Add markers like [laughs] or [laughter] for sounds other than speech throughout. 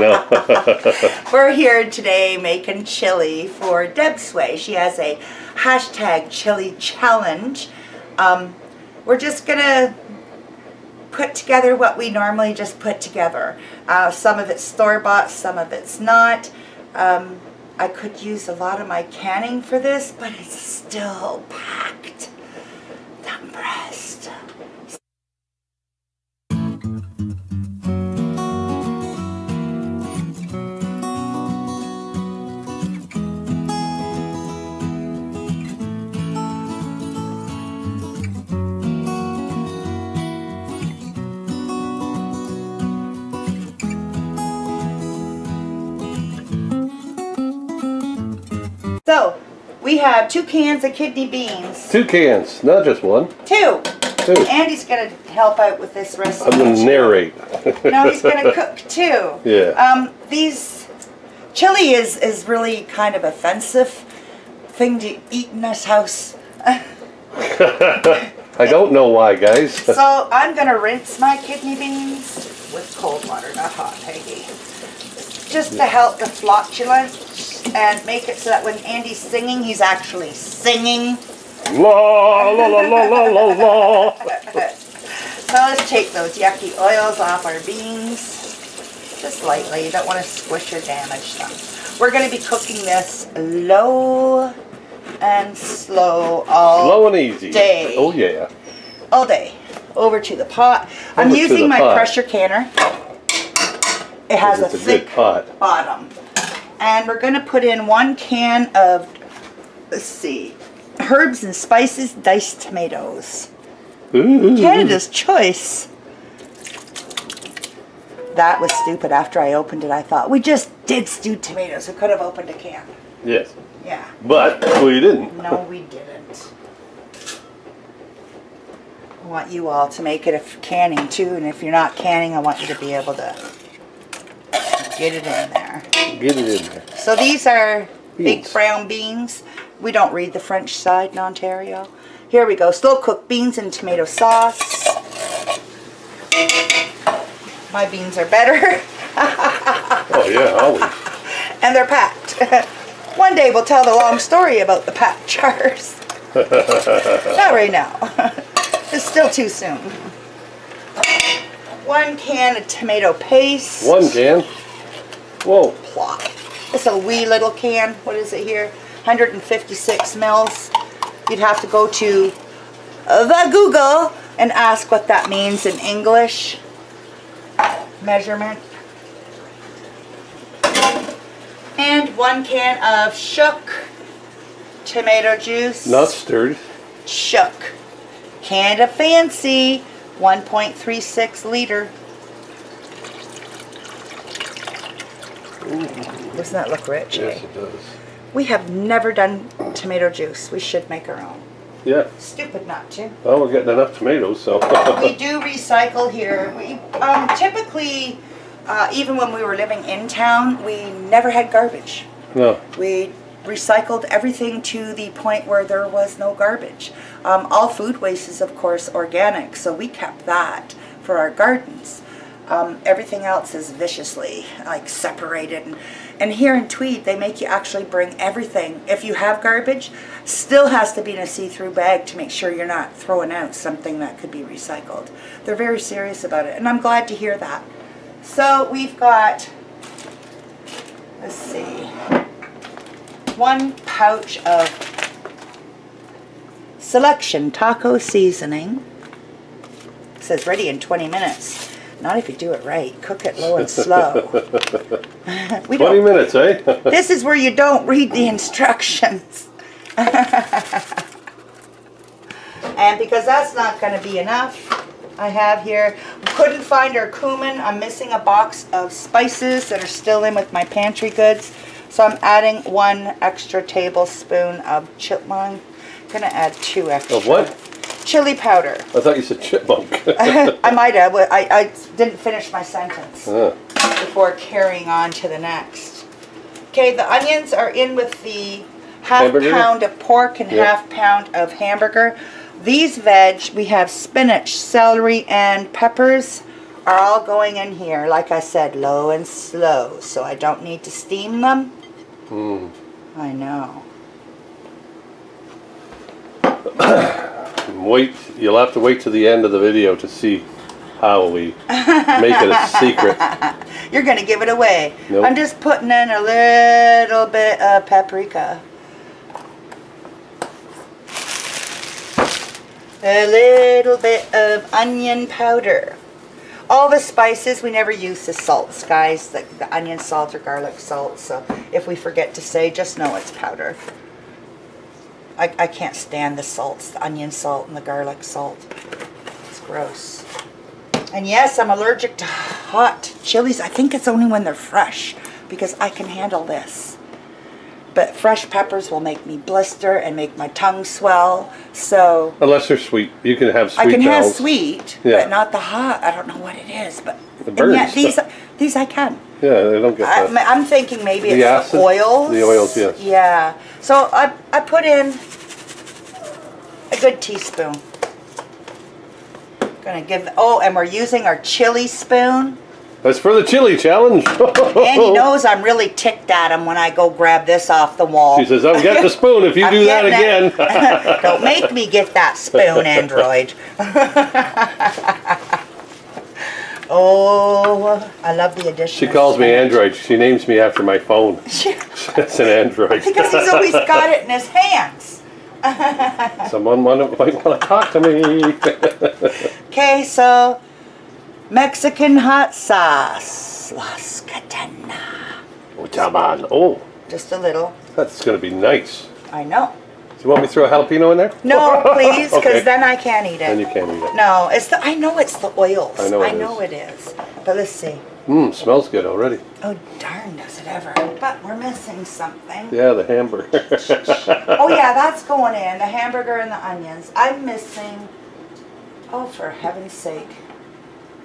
know. [laughs] We're here today making chili for Deb's Way. She has a hashtag chili challenge. Um, we're just gonna put together what we normally just put together. Uh, some of it's store-bought, some of it's not. Um, I could use a lot of my canning for this, but it's still packed. I'm. We have two cans of kidney beans. Two cans, not just one. Two. Two. Andy's going to help out with this recipe. I'm going to narrate. No, he's going [laughs] to cook too. Yeah. Um, these chili is is really kind of offensive thing to eat in this house. [laughs] I don't know why, guys. [laughs] So I'm going to rinse my kidney beans with cold water, not hot, Peggy. Just to help the flatulence and make it so that when Andy's singing, he's actually singing. La la la la la la la. [laughs] So let's take those yucky oils off our beans. Just lightly, you don't want to squish or damage them. We're going to be cooking this low and slow all, Slow and easy. Day. Oh yeah. all day. Over to the pot. I'm using my pot. pressure canner. It has a a thick good pot. bottom. And we're going to put in one can of, let's see, herbs and spices, diced tomatoes. Ooh. Canada's choice. That was stupid. After I opened it, I thought, we just did stewed tomatoes. We could have opened a can. Yes, Yeah. but we didn't. No, we didn't. I want you all to make it a canning too, and if you're not canning, I want you to be able to get it in there. Get it in there. So these are big brown beans. We don't read the French side in Ontario. Here we go. Slow cooked beans and tomato sauce. My beans are better [laughs] Oh yeah, always. and they're packed. [laughs] One day we'll tell the long story about the packed [laughs] jars. Not right now. it's still too soon. One can of tomato paste. One can. Whoa. plop. It's a wee little can. What is it here? 156 mils. You'd have to go to the Google and ask what that means in English. Measurement. And one can of shook tomato juice. Not stirred. Shook. Canada Fancy. 1.36 liter. Doesn't that look rich? eh? Yes, it does. We have never done tomato juice. We should make our own. Yeah. Stupid not to. Well, we're getting enough tomatoes, so. [laughs] We do recycle here. We um, typically, uh, even when we were living in town, we never had garbage. no. We recycled everything to the point where there was no garbage. Um, all food waste is, of course, organic, so we kept that for our gardens. Um, everything else is viciously like separated. And, and here in Tweed, they make you actually bring everything. If you have garbage, still has to be in a see-through bag to make sure you're not throwing out something that could be recycled. They're very serious about it, and I'm glad to hear that. So we've got, let's see, one pouch of selection taco seasoning. It says ready in 20 minutes. Not if you do it right. Cook it low and [laughs] slow. [laughs] we 20 don't, minutes, eh? [laughs] this is where you don't read the instructions. and because that's not going to be enough, I have here, couldn't find our cumin. I'm missing a box of spices that are still in with my pantry goods. So I'm adding one extra tablespoon of chili. I'm going to add two extra. Of what? Chili powder. I thought you said chipmunk. [laughs] I might have. but I, I didn't finish my sentence Ah, before carrying on to the next. Okay, the onions are in with the half Hamburger? pound of pork and Yeah. half pound of hamburger. These veg, we have spinach, celery, and peppers, are all going in here, like I said, low and slow, so I don't need to steam them. Mm. I know. [clears throat] Wait, you'll have to wait to the end of the video to see how we make it a [laughs] secret. You're going to give it away. Nope. I'm just putting in a little bit of paprika. A little bit of onion powder. All the spices, we never use the salts, guys. The, the onion salt or garlic salt. So if we forget to say, just know it's powder. I, I can't stand the salts, the onion salt and the garlic salt. It's gross. And yes, I'm allergic to hot chilies. I think it's only when they're fresh because I can handle this. But fresh peppers will make me blister and make my tongue swell. So Unless they're sweet. You can have sweet I can have sweet, Yeah. but not the hot. I don't know what it is, but It and yet these these I can. Yeah, they don't get I, that. I'm thinking maybe The it's acid? the oils. The oils, yes. Yeah. So I I put in a good teaspoon. Gonna give. Oh, and we're using our chili spoon. That's for the chili challenge. [laughs] and he knows I'm really ticked at him when I go grab this off the wall. She says, I'll get the spoon if you do that again. [laughs] Don't make me get that spoon, Android. [laughs] oh, I love the addition. she calls me. Android. She names me after my phone. [laughs] it's an Android. because he's always got it in his hands. [laughs] Someone might want to talk to me. [laughs] Okay, so Mexican hot sauce. Las Catana. oh, come on. Oh, Just a little. that's going to be nice. I know. Do you want me to throw a jalapeno in there? No, [laughs] please, because Okay. then I can't eat it. Then you can't eat it. No, it's the. I know it's the oils. I know it I know it is. But let's see. Mmm, smells good already. Oh darn, does it ever? But we're missing something. Yeah, the hamburger. [laughs] Oh yeah, that's going in the hamburger and the onions. I'm missing. Oh, for heaven's sake!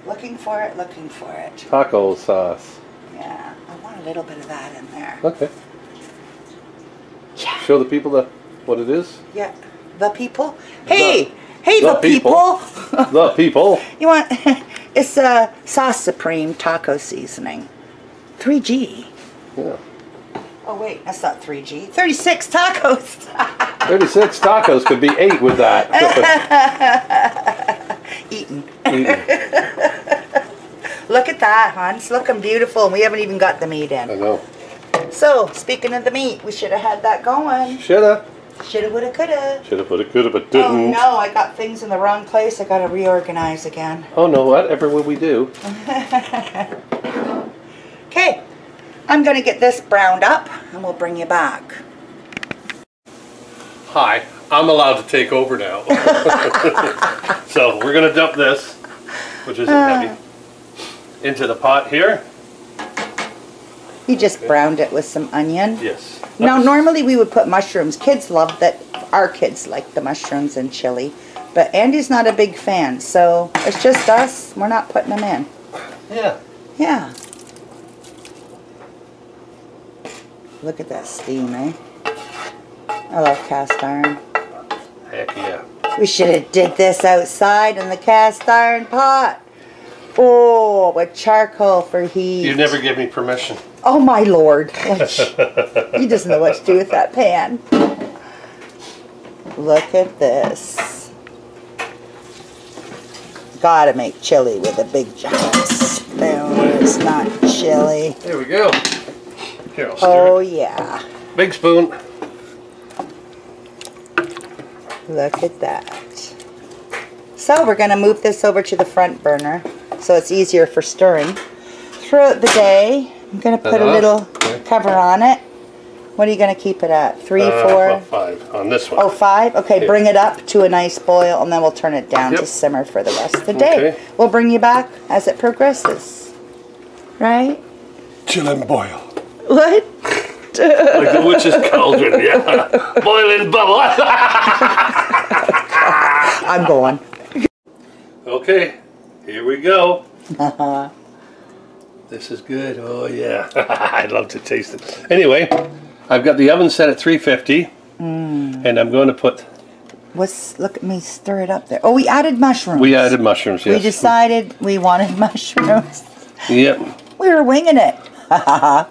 Looking for it, looking for it. Taco sauce. Yeah, I want a little bit of that in there. Okay. Yeah, Show the people the what it is. yeah. The people. Hey, hey, the the, people. [laughs] The people. you want? [laughs] It's a sauce supreme taco seasoning. 3G. Yeah. Oh wait, that's not 3G. 36 tacos. [laughs] 36 tacos could be eight with that. Eaten. Eaten. Look at that, hon. It's looking beautiful, and we haven't even got the meat in. I know. So, speaking of the meat, we should have had that going. Shoulda. Shoulda, woulda, coulda. Shoulda, woulda, coulda, but didn't. Oh no, I got things in the wrong place. I gotta reorganize again. Oh no, whatever will we do? [laughs] Okay, I'm gonna get this browned up, and we'll bring you back. Hi, I'm allowed to take over now. [laughs] [laughs] so we're gonna dump this, which isn't heavy, uh. into the pot here. You just browned it with some onion. Yes. Now, normally we would put mushrooms. Kids love that. Our kids like the mushrooms and chili. But Andy's not a big fan, so it's just us. We're not putting them in. Yeah. Yeah. Look at that steam, eh? I love cast iron. Heck yeah. We should have did this outside in the cast iron pot. Oh, with charcoal for heat. You never give me permission. Oh my lord. [laughs] he doesn't know what to do with that pan. Look at this. Gotta make chili with a big giant spoon. It's not chili. There we go. Here, I'll stir Oh it. yeah. Big spoon. Look at that. So we're gonna move this over to the front burner so it's easier for stirring. Throughout the day, I'm gonna put a Uh-huh. little Okay. cover on it. What are you gonna keep it at? Three, Uh, four? well, five on this one. Oh, five? Okay, Yeah. bring it up to a nice boil and then we'll turn it down to simmer for the rest of the day. Okay. We'll bring you back as it progresses. Right? Chill and boil. What? [laughs] Like the witch's cauldron, yeah. [laughs] Boiling bubble. I'm going. okay, here we go. This is good. Oh yeah, [laughs] I'd love to taste it. Anyway, I've got the oven set at 350, and I'm going to put what's look at me stir it up there. Oh, we added mushrooms. We added mushrooms, We decided we wanted [laughs] mushrooms. Yep. we were winging it. [laughs]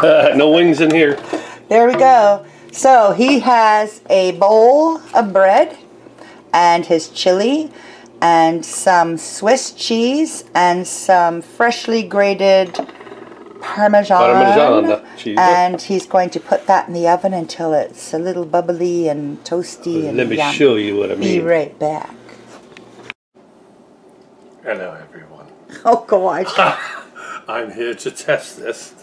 Uh, no wings in here. There we go. So he has a bowl of bread and his chili and some Swiss cheese and some freshly grated Parmesan. Parmesan cheese. And he's going to put that in the oven until it's a little bubbly and toasty and Let me yum. show you what I mean. Be mean. right back. Hello, everyone. [laughs] Oh gosh. [laughs] I'm here to test this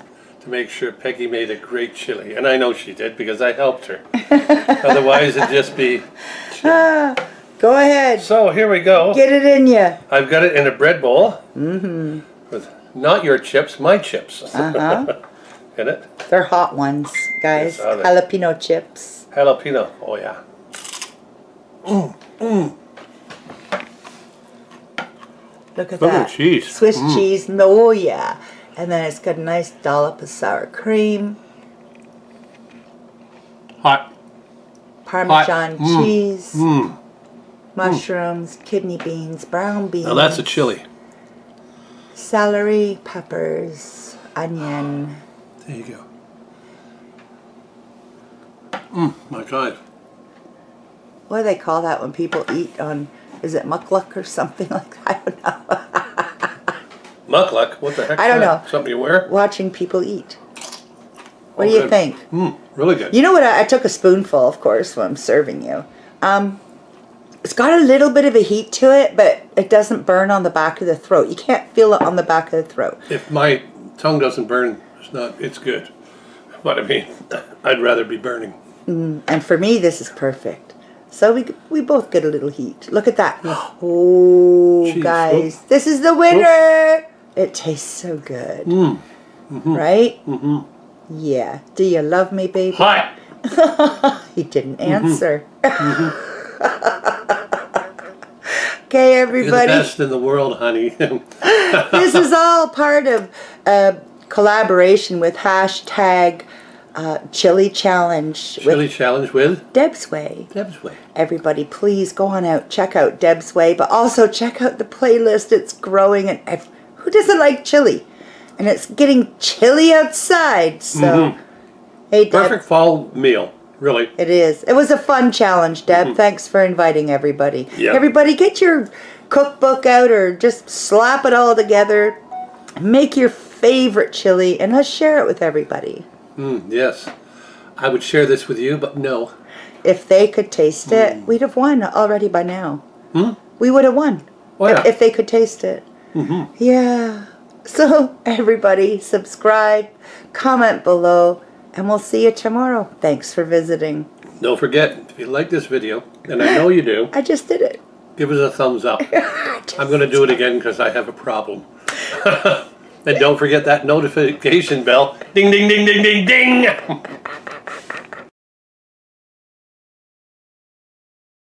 to make sure Peggy made a great chili. And I know she did because I helped her. [laughs] Otherwise, it'd just be. Go ahead. So here we go. Get it in you. I've got it in a bread bowl. Mm-hmm. With not your chips, my chips. [laughs] Uh-huh. in it. They're hot ones, guys. Yes? Jalapeno chips. Jalapeno. Oh, yeah. Mmm. Mmm. Look at Look that. at cheese. Swiss cheese. Oh yeah. And then it's got a nice dollop of sour cream, Hot. Parmesan Mm. cheese, Mm. Mushrooms, kidney beans, brown beans. Now that's a chili. Celery, peppers, onion. There you go. Mm, my God. What do they call that when people eat on? Is it mukluk or something [laughs] like that? I don't know. [laughs] Muckluck? What the heck? I don't know. Something you wear? Watching people eat. What Oh, do you good. think? Mm, really good. You know what? I, I took a spoonful, of course, when I'm serving you. Um, it's got a little bit of a heat to it, but it doesn't burn on the back of the throat. You can't feel it on the back of the throat. If my tongue doesn't burn, it's not. It's good. But I mean, I'd rather be burning. And for me, this is perfect. So we we both get a little heat. Look at that. [gasps] Oh, Jeez. guys, this is the winner. It tastes so good, Mm. right? Mm-hmm. Yeah. Do you love me, baby? Hot. [laughs] He didn't Mm-hmm. answer. [laughs] okay, You're the everybody. best in the world, honey. [laughs] [laughs] this is all part of a collaboration with hashtag uh, Chili Challenge Chili challenge with Deb's Way. Deb's Way. Everybody, please go on out, check out Deb's Way, but also check out the playlist. It's growing, and who doesn't like chili? And it's getting chilly outside, so hey, Deb. Perfect fall meal. Really. It is. It was a fun challenge, Deb. Thanks for inviting everybody. Yeah. Everybody, get your cookbook out or just slap it all together. Make your favorite chili and let's share it with everybody. Mm, yes. I would share this with you, but no. If they could taste it, we'd have won already by now. Hmm? We would have won Oh, if, yeah. if they could taste it. Mhm. Yeah. [laughs] So, everybody, subscribe, comment below, and we'll see you tomorrow. Thanks for visiting. Don't forget, if you like this video, and I know you do, [laughs] I just did it. give us a thumbs up. [laughs] I'm going to do it again because I have a problem. [laughs] and don't forget that notification bell. Ding, ding, ding, ding, ding, ding.